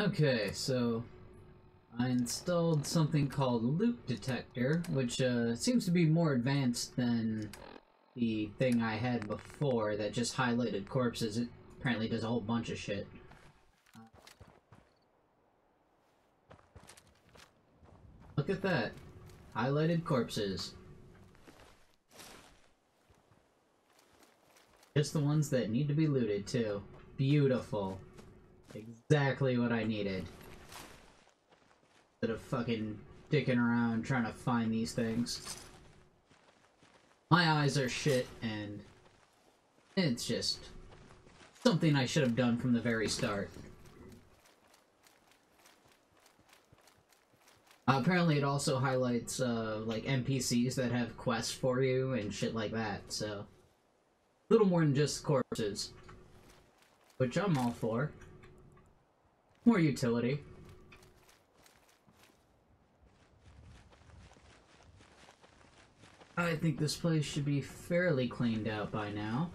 Okay, so I installed something called Loot Detector, which uh, seems to be more advanced than the thing I had before that just highlighted corpses. It apparently does a whole bunch of shit. Look at that. Highlighted corpses. Just the ones that need to be looted, too. Beautiful. Exactly what I needed. Instead of fucking dicking around trying to find these things. My eyes are shit, and it's just something I should have done from the very start. Uh, apparently it also highlights, uh, like, NPCs that have quests for you and shit like that, so... A little more than just corpses. Which I'm all for. More utility. I think this place should be fairly cleaned out by now.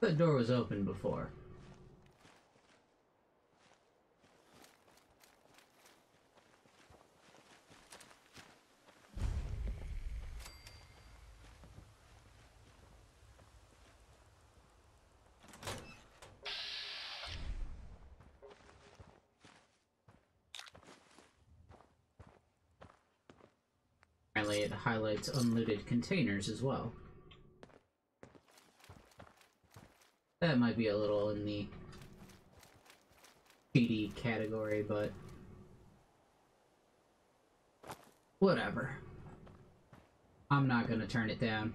That door was open before. Apparently it highlights unlooted containers as well. That might be a little in the cheaty category, but whatever. I'm not gonna turn it down.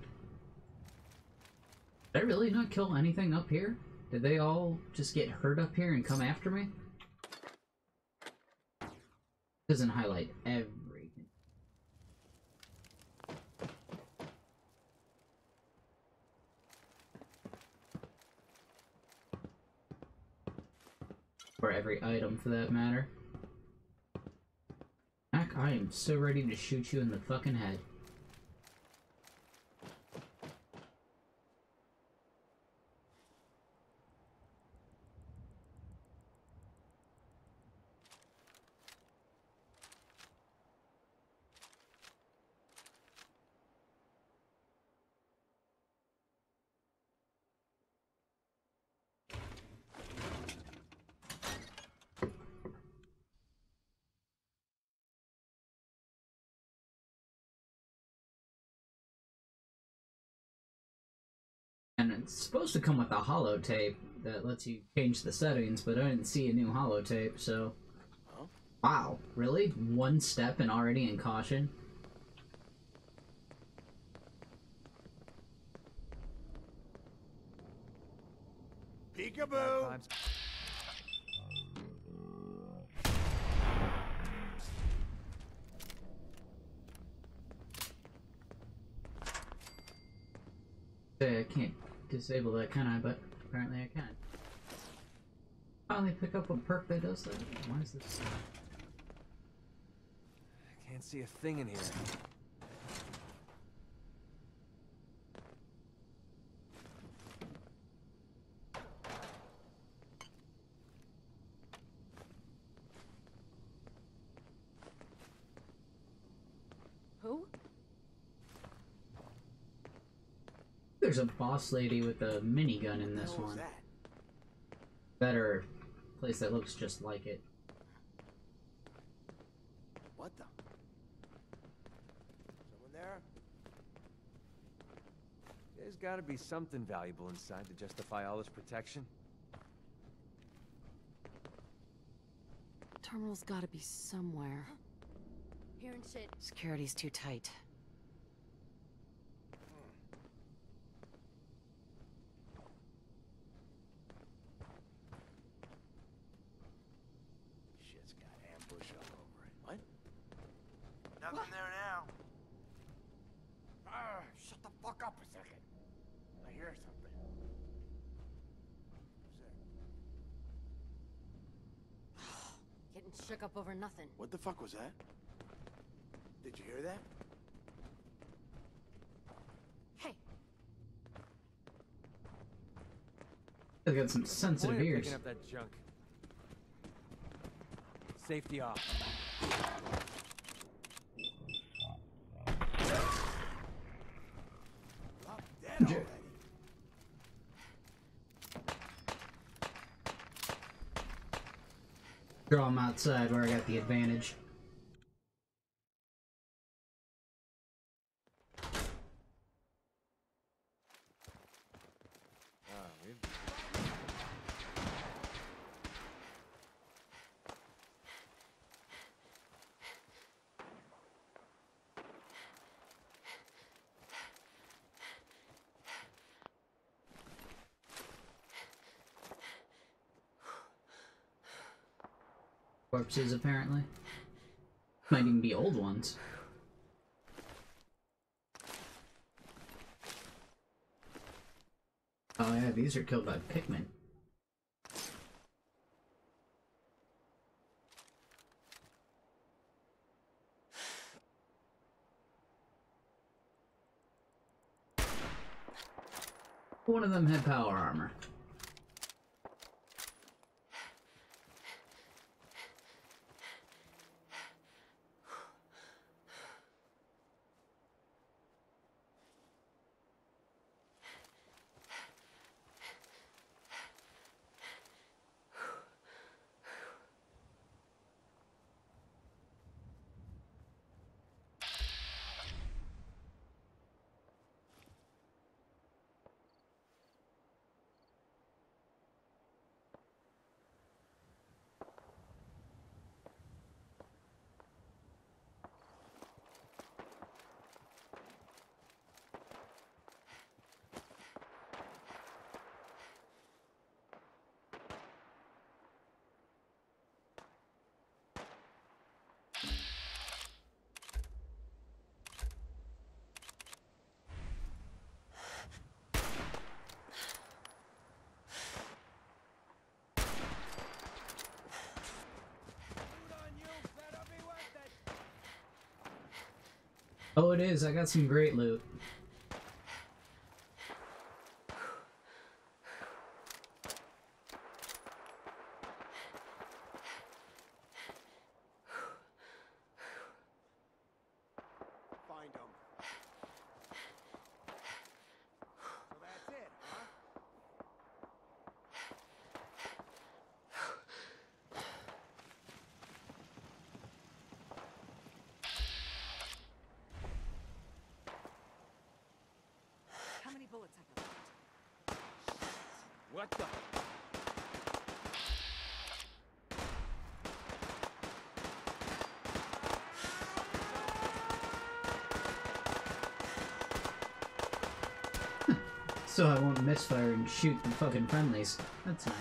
Did I really not kill anything up here? Did they all just get hurt up here and come after me? Doesn't highlight everything. Or every item for that matter. Mac, I am so ready to shoot you in the fucking head. And it's supposed to come with a holotape that lets you change the settings, but I didn't see a new holotape, so... Huh? Wow, really? One step and already in caution? Peekaboo! I can't disable that, can I? But apparently I can. Finally pick up a perk that does that. Why is this? I can't see a thing in here. Who? There's a boss lady with a minigun in this one. that? Better place that looks just like it. What the? Someone there? There's gotta be something valuable inside to justify all this protection. Terminal's gotta be somewhere. Hearing shit. Security's too tight. nothing. What the fuck was that? Did you hear that? Hey. They got some sensitive ears. Picking up that junk. Safety off. Outside where I got the advantage. Ah, we've Corpses, apparently. Might even be old ones. Oh yeah, these are killed by Pickman. One of them had power armor. Oh, it is. I got some great loot. find them. So that's it, huh? How many bullets have you left? What the? So I won't misfire and shoot the fucking friendlies. That's nice.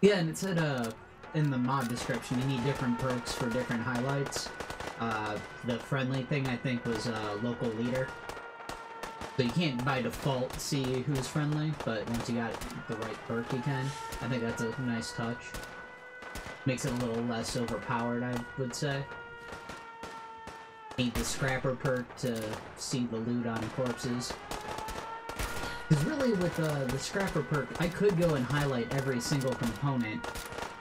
Yeah, and it said uh in the mod description you need different perks for different highlights. Uh, the friendly thing I think was uh, local leader. So you can't by default see who's friendly, but once you got the right perk, you can. I think that's a nice touch. Makes it a little less overpowered, I would say. Need the scrapper perk to see the loot on corpses. Because really, with uh, the scrapper perk, I could go and highlight every single component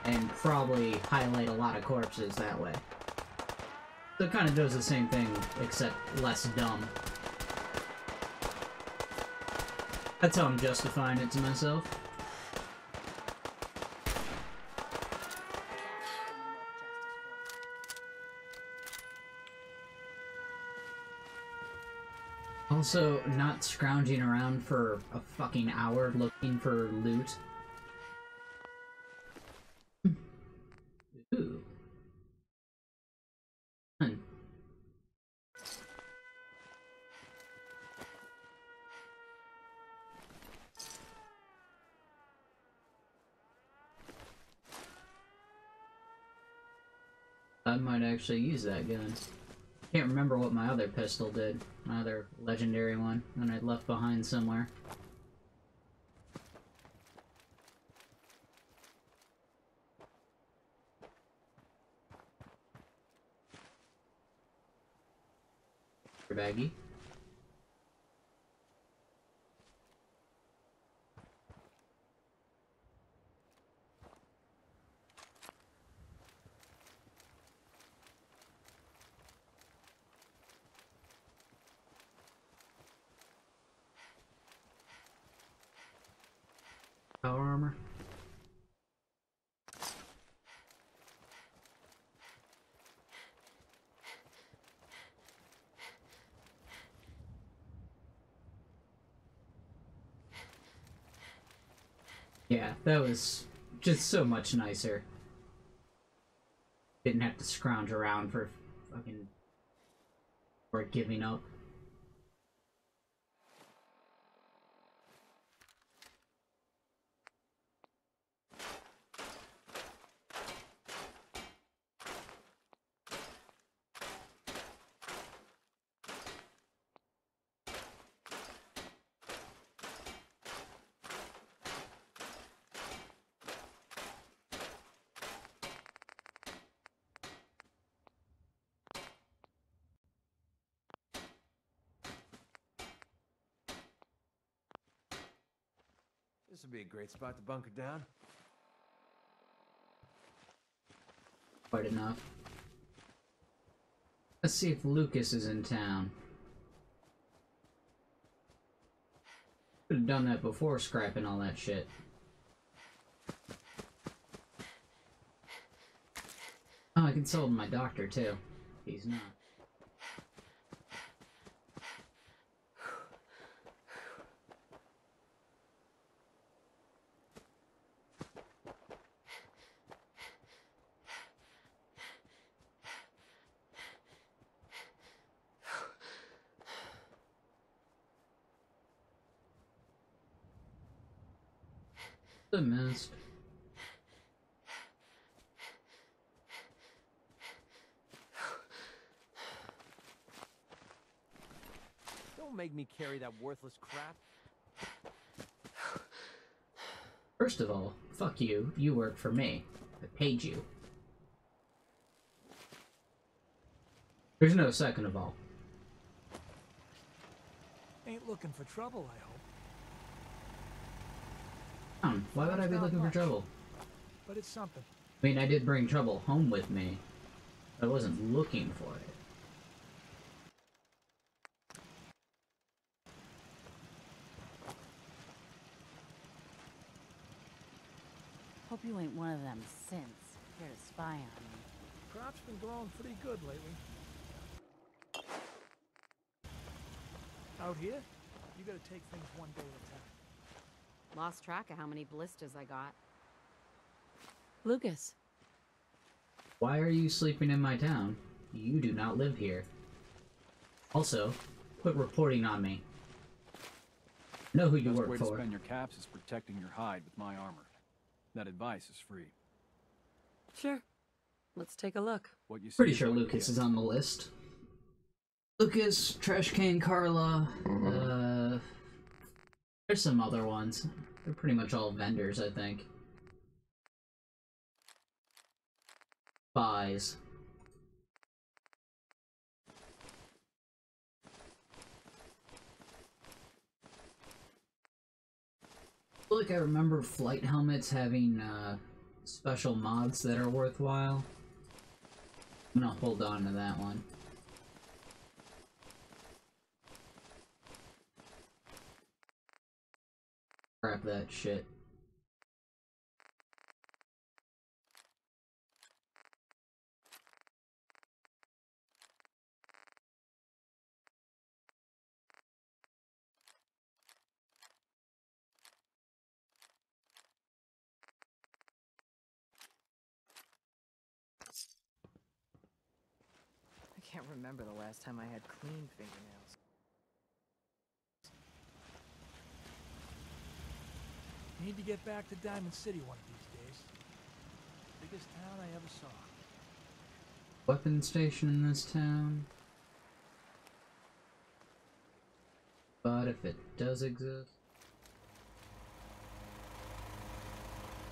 and probably highlight a lot of corpses that way. So it kind of does the same thing, except less dumb. That's how I'm justifying it to myself. Also, not scrounging around for a fucking hour looking for loot. I might actually use that gun. Can't remember what my other pistol did. My other legendary one that I left behind somewhere. Baggy. Power armor. Yeah, that was just so much nicer. Didn't have to scrounge around for fucking for giving up. This would be a great spot to bunker down. Quite enough. Let's see if Lucas is in town. Could have done that before scrapping all that shit. Oh, I consulted my doctor too. He's not. The mist. Don't make me carry that worthless crap. First of all, fuck you. You work for me. I paid you. There's no second of all. Ain't looking for trouble, I hope. Um, why would I be Not looking for trouble? But it's something. I mean, I did bring trouble home with me. I wasn't looking for it. You ain't one of them since. here to spy on me. Crop's been growing pretty good lately. Out here, you gotta take things one day at a time. Lost track of how many blisters I got. Lucas, Why are you sleeping in my town? You do not live here. Also, quit reporting on me. I know who you Best work way to spend your caps is protecting your hide with my armor. That advice is free. Sure. Let's take a look. What you Pretty sure Lucas is on the list. Lucas, Trash Can Carla, uh... There's some other ones. They're pretty much all vendors, I think. Buys. Feel like I remember flight helmets having uh, special mods that are worthwhile. I'm gonna hold on to that one. Crap that shit. last time I had clean fingernails. Need to get back to Diamond City one of these days. Biggest town I ever saw. Weapon station in this town. But if it does exist.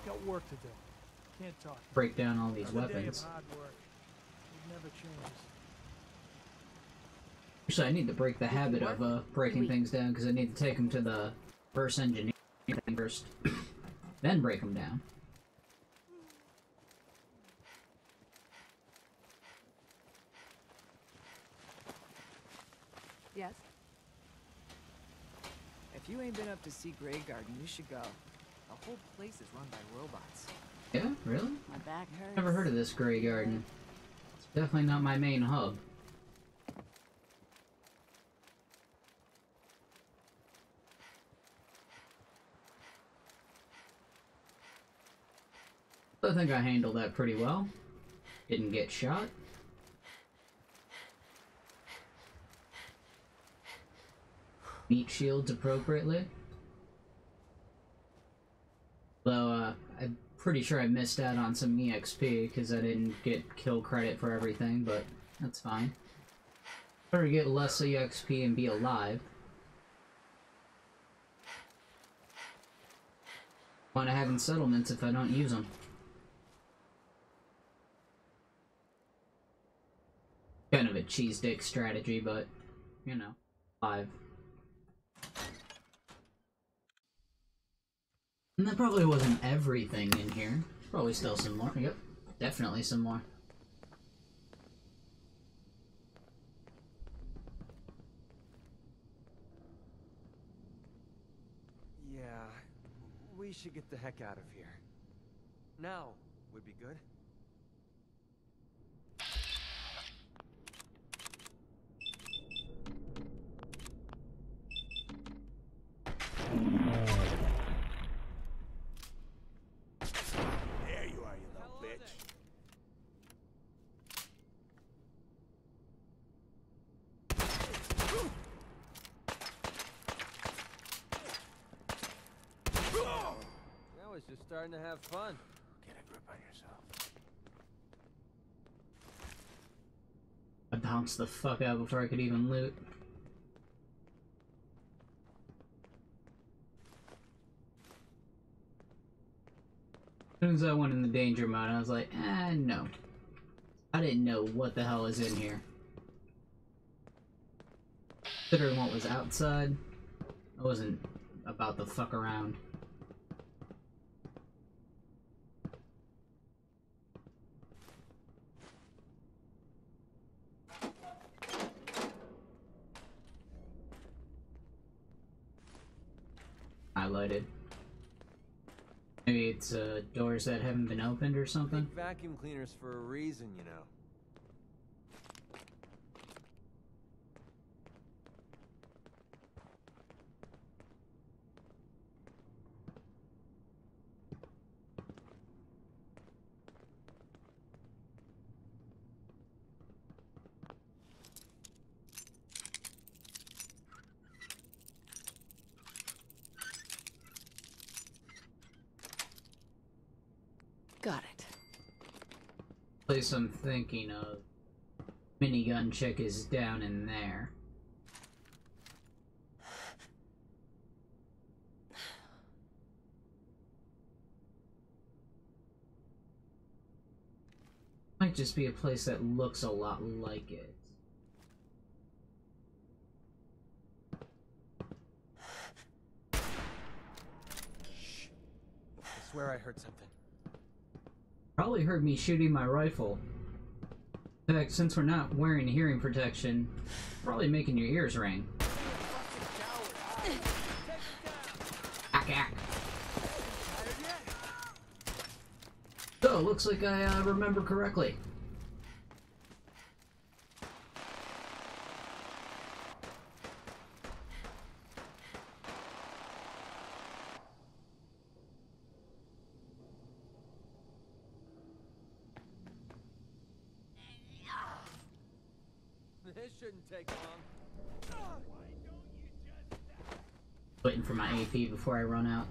Got work to do. Can't talk. Break down all these Another weapons. Actually, I need to break the habit of uh, breaking things down because I need to take them to the first engineer thing first, then break them down. Yes? If you ain't been up to see Graygarden, you should go. The whole place is run by robots. Yeah, really? My back hurts. Never heard of this Graygarden. It's definitely not my main hub. I think I handled that pretty well. Didn't get shot. Meat shields appropriately. Though, uh, I'm pretty sure I missed out on some EXP because I didn't get kill credit for everything, but that's fine. Better get less EXP and be alive. Want to have in settlements if I don't use them. Kind of a cheese dick strategy, but, you know, live. And that probably wasn't everything in here. Probably still some more. Yep, definitely some more. Yeah, we should get the heck out of here. Now would be good. There you are, you little bitch. I was just starting to have fun. Get a grip on yourself. I bounced the fuck out before I could even loot. As soon as I went in the danger mode, I was like, eh, no. I didn't know what the hell is in here. Considering what was outside, I wasn't about to fuck around. Highlighted. Maybe it's uh, doors that haven't been opened or something. Vacuum cleaners for a reason, you know. Got it. place I'm thinking of. Minigun chick is down in there. Might just be a place that looks a lot like it. I swear I heard something. Probably heard me shooting my rifle. In fact, since we're not wearing hearing protection, probably making your ears ring. Ack ack. So, looks like I uh, remember correctly. This shouldn't take long. Waiting for my AP before I run out.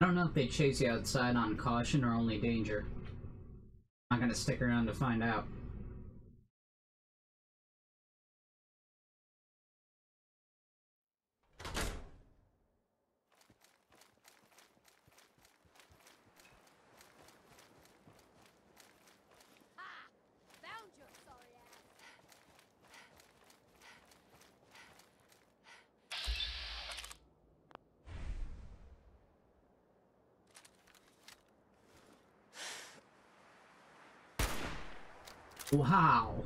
I don't know if they chase you outside on caution or only danger. I'm not gonna stick around to find out. Wow.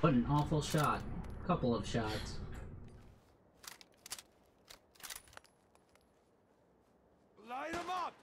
What an awful shot. Couple of shots. Light him up!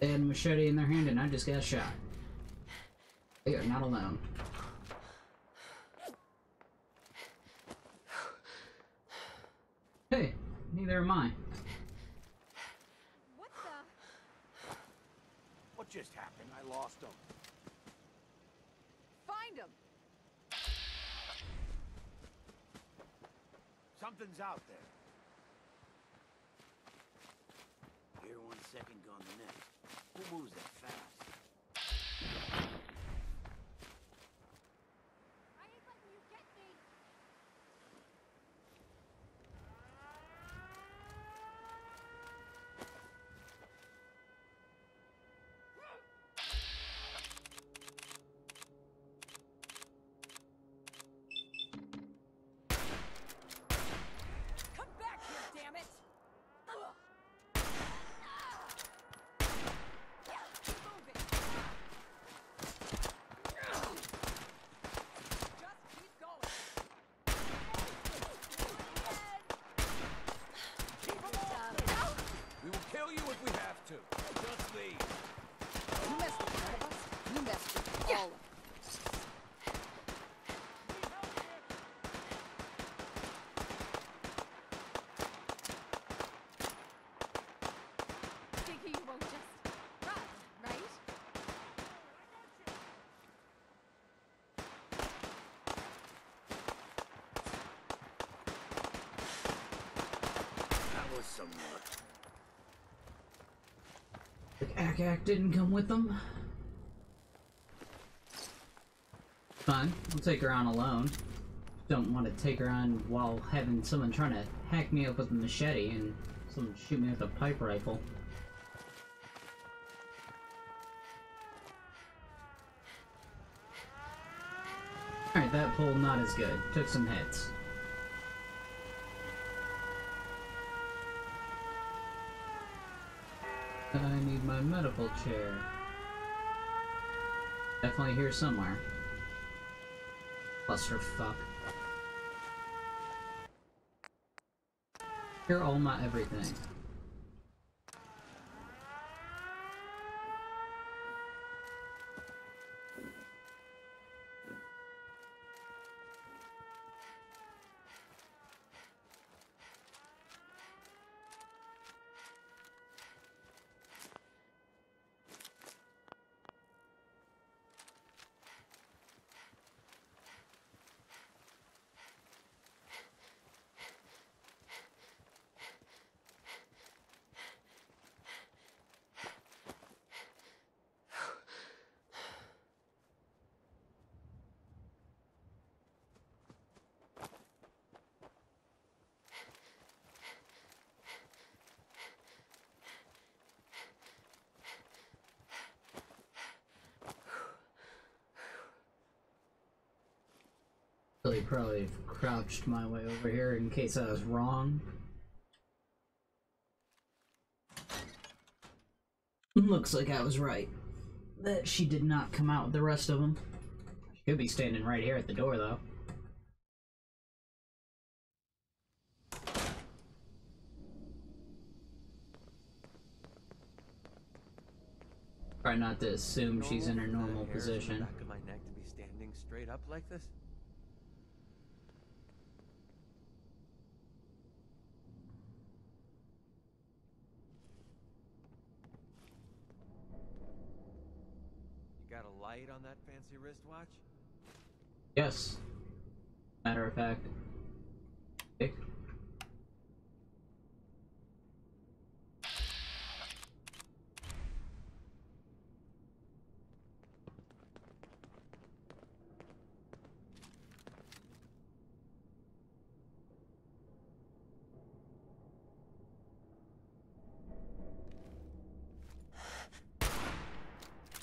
They had a machete in their hand and I just got shot. They are not alone. Hey, neither am I. What the? What just happened? I lost them. Find them. Something's out there. Here one second, gone the next. Who moves that fast? I ain't letting you get me! Come back here, damn it! Keep moving! Just keep going! Keep 'em off! We will kill you if we have to. Just leave. You messed with one of us, you messed with all of us. Thinking you won't just run, right? That was some luck. Ack didn't come with them. Fine, we'll take her on alone. Don't want to take her on while having someone trying to hack me up with a machete and someone shoot me with a pipe rifle. Alright, that pull not as good. Took some hits. I need my medical chair. Definitely here somewhere. Clusterfuck. You're all my everything. Probably crouched my way over here in case I was wrong. Looks like I was right. That she did not come out with the rest of them. She could be standing right here at the door, though. Try not to assume she's in her Normal for the normal hairs on the position. back of my neck to be standing straight up like this? light on that fancy wristwatch? Yes. Matter of fact. Okay.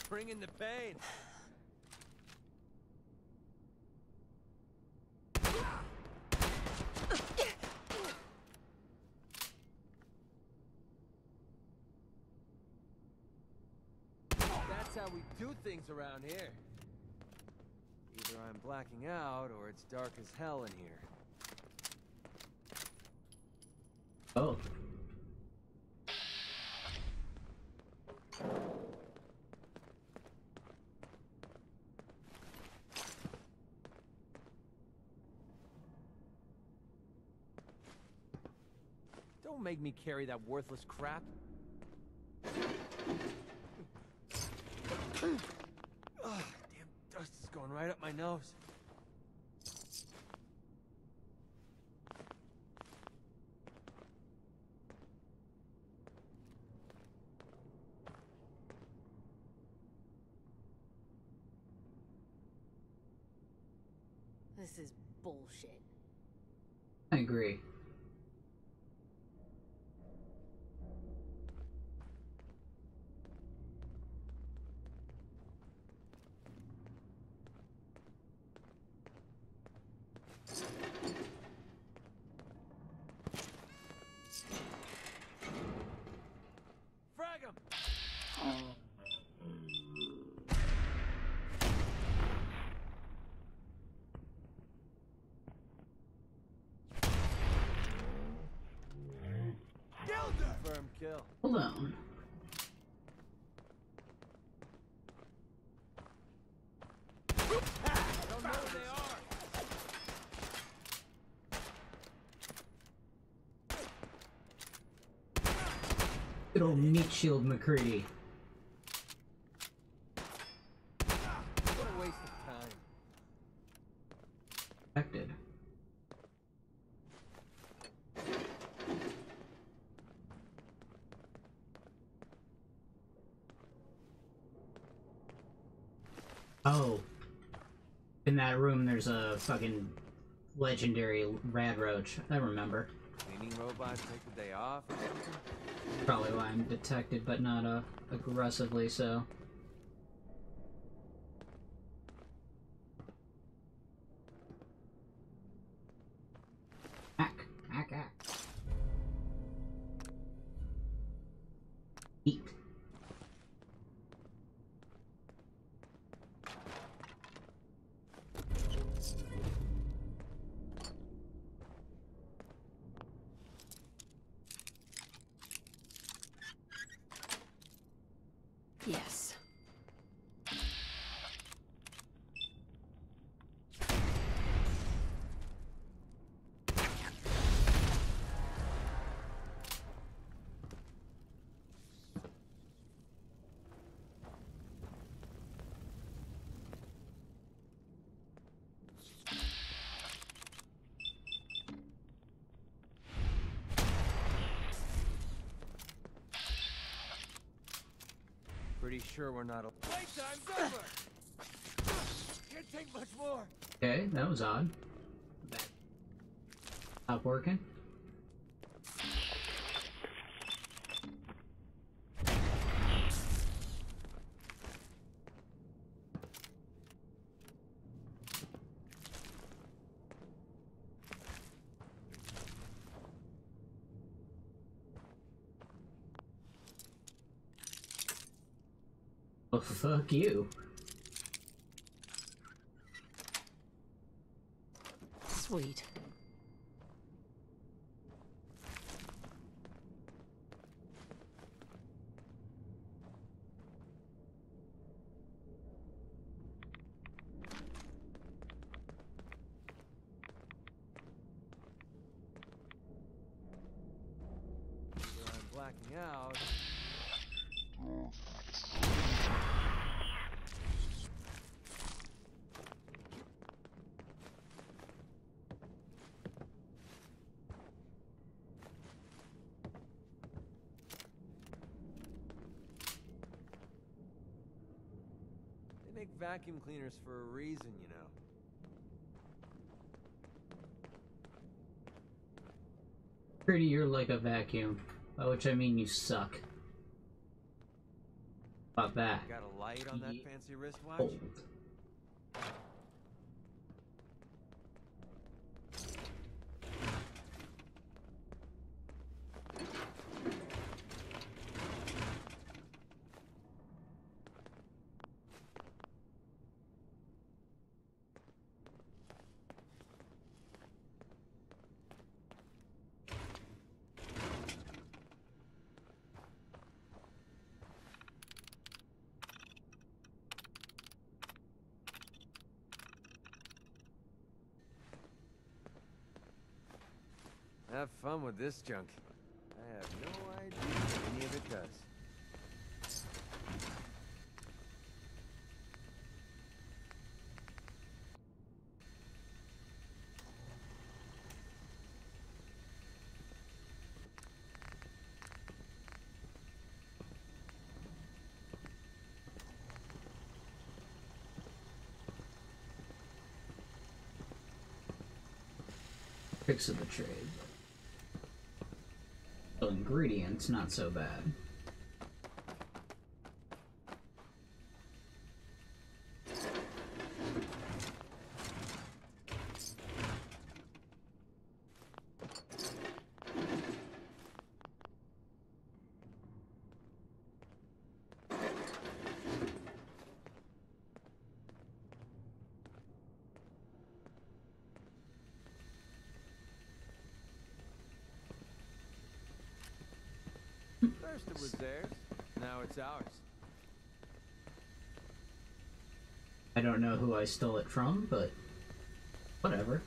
Bringing the pain. Do things around here. Either I'm blacking out or it's dark as hell in here. Oh. Don't make me carry that worthless crap. Ugh, damn dust is going right up my nose. This is bullshit. I agree. Confirmed kill. Alone. I don't know who they are. Good old meat shield MacCready. What a waste of time. Affected. Oh. In that room, there's a fucking legendary rad roach. I remember. Cleaning robots take the day off? Probably why I'm detected, but not uh, aggressively so. Ack, ack, ack. Eat. Sure we're not. Playtime's over. Can't take much more. Okay, that was odd. That stop working. Oh, fuck you. Sweet. Either I'm blacking out. They make vacuum cleaners for a reason, you know. Pretty, you're like a vacuum. By which I mean you suck. about that? Got a light on that fancy wristwatch? Old. Have fun with this junk. I have no idea what any of it does. Of the trade. Ingredients, not so bad. First it was theirs, now it's ours. I don't know who I stole it from, but whatever.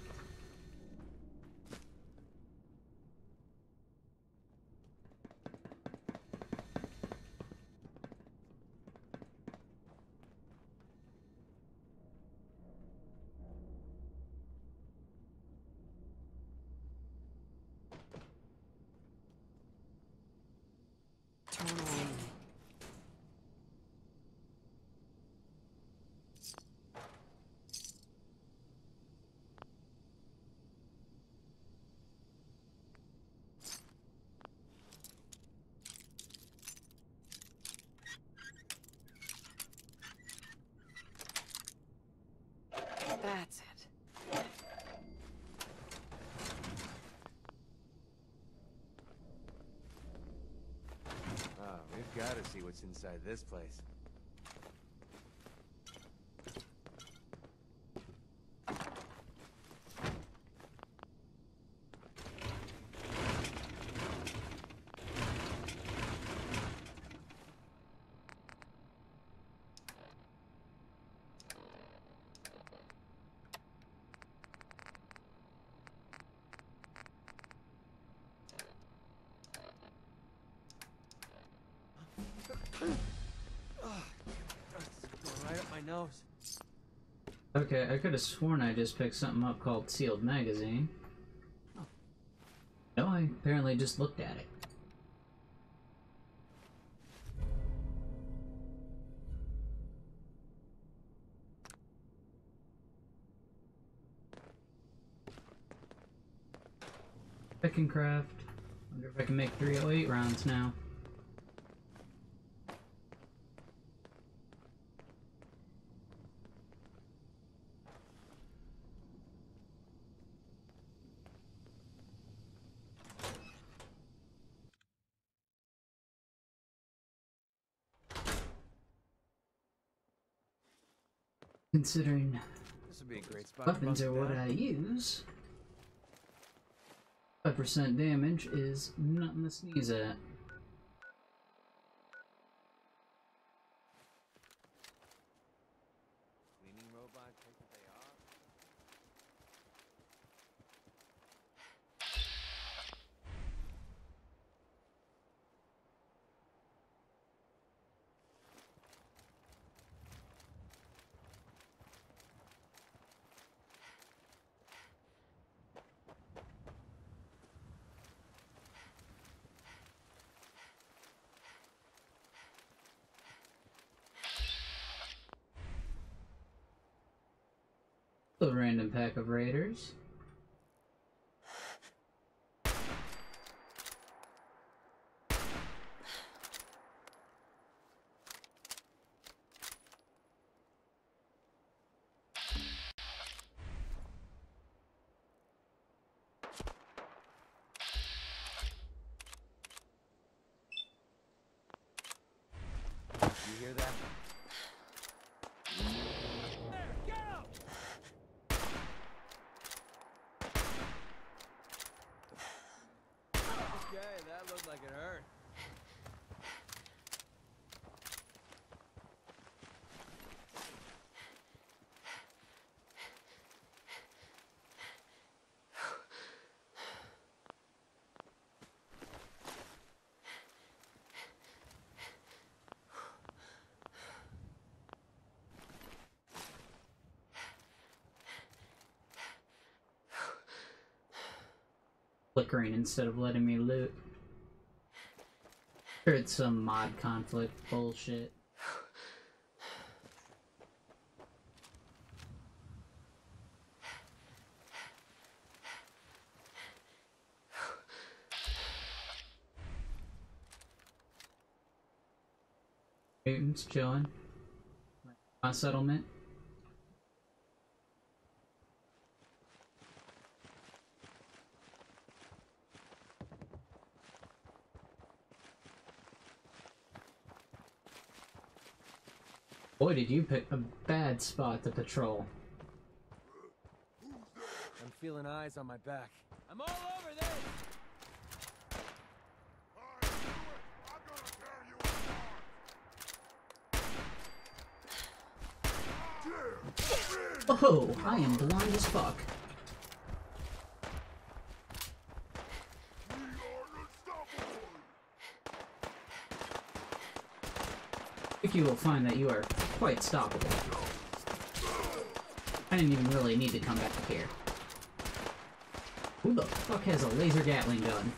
Totally. That's it. Oh, we've got to see what's inside this place. It's going right up my nose. Okay, I could have sworn I just picked something up called Sealed Magazine. No, I apparently just looked at it. I can craft. Wonder if I can make 308 rounds now. Considering This would be a great spot weapons are what. I use, 5% damage is nothing to sneeze at. Cleaning robot take the day off. A random pack of raiders. Flickering instead of letting me loot. It's some mod conflict bullshit. Mutants chilling. My settlement. Boy, did you pick a bad spot to patrol. I'm feeling eyes on my back. I'm all over this! Oh, I am blind as fuck. I think you will find that you are quite stoppable. I didn't even really need to come back here. Who the fuck has a laser Gatling gun?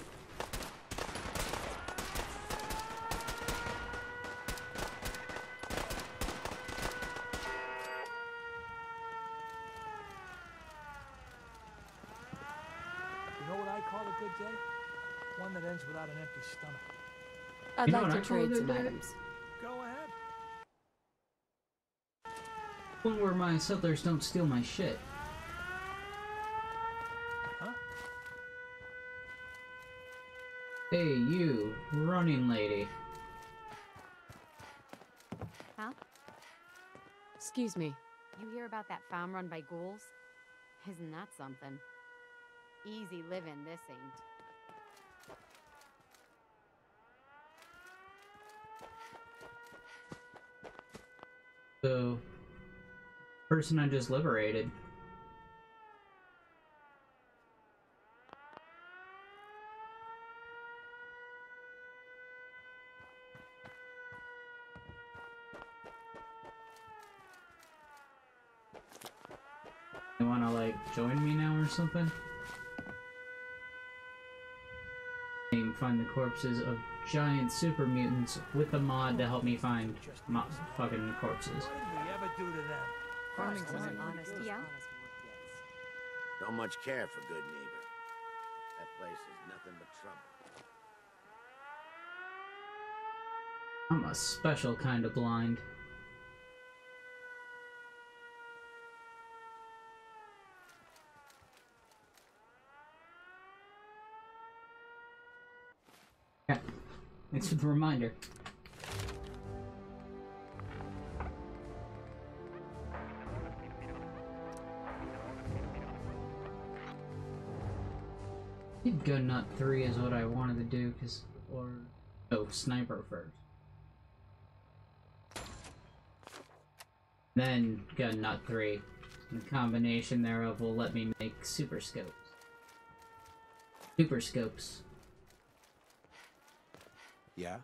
You know what I call a good day? One that ends without an empty stomach. I'd You like to I call a trade good some day? items. Go ahead. One where my settlers don't steal my shit. Huh? Hey, you, running lady. Huh? Excuse me. You hear about that farm run by ghouls? Isn't that something? Easy living, this ain't. So, person I just liberated. You wanna like join me now or something? Find the corpses of giant super mutants with the mod to help me find fucking corpses. What did do to them? Farming's Christ, an man. honest, Yeah? honest work gets. Don't much care for good neighbor. That place is nothing but trouble. I'm a special kind of blind. Yeah, thanks for the reminder. Gun Nut 3 is what I wanted to do, cause, or, oh, Sniper first. Then Gun Nut 3. The combination thereof will let me make super scopes. Super scopes. Yeah?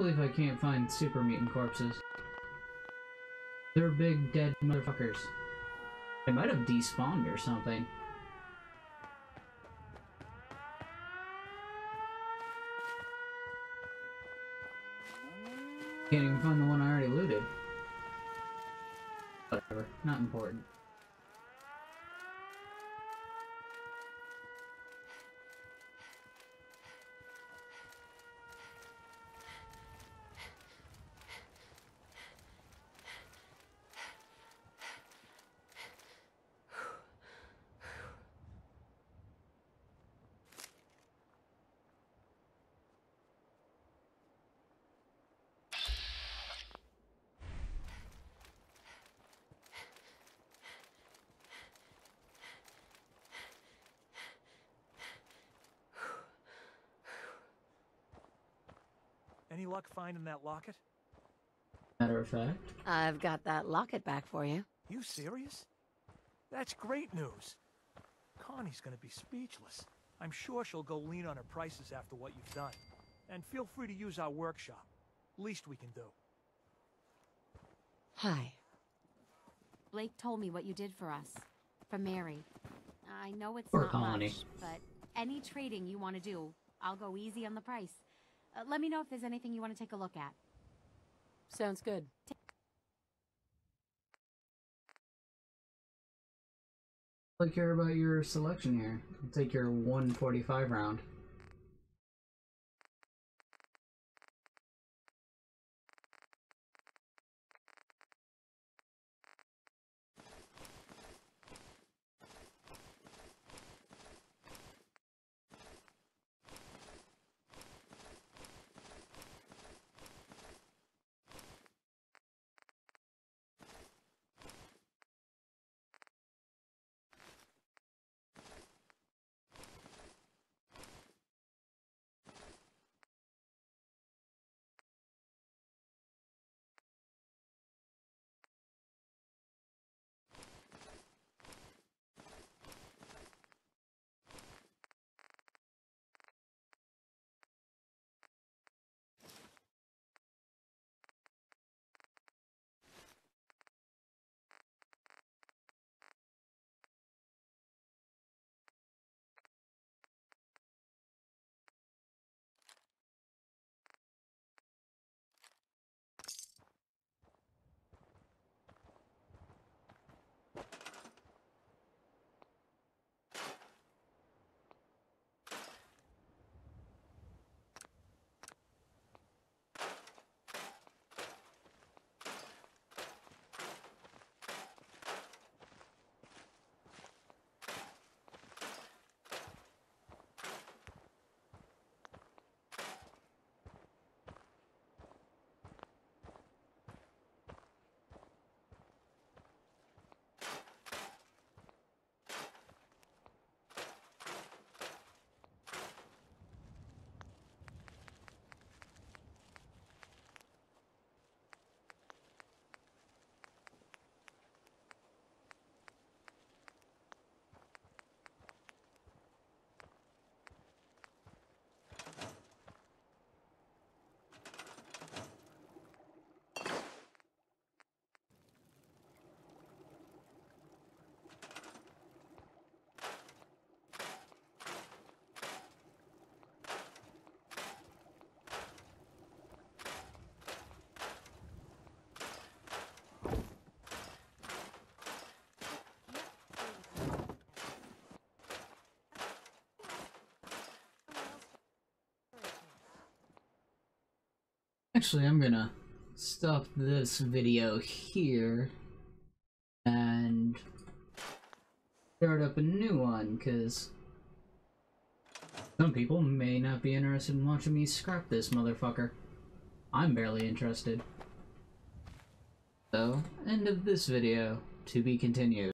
Believe I can't find super mutant corpses. They're big dead motherfuckers. They might have despawned or something. Can't even find the one I already looted. Whatever, not important. Any luck finding that locket? Matter of fact. I've got that locket back for you. You serious? That's great news. Connie's gonna be speechless. I'm sure she'll go lean on her prices after what you've done. And feel free to use our workshop. Least we can do. Hi. Blake told me what you did for us. For Mary. I know it's Poor not Colony. much, but any trading you want to do, I'll go easy on the price. Uh, let me know if there's anything you want to take a look at. Sounds good. I care about your selection here. I'll take your 145 round. Actually, I'm gonna stop this video here and start up a new one, because some people may not be interested in watching me scrap this motherfucker. I'm barely interested. So, end of this video, to be continued.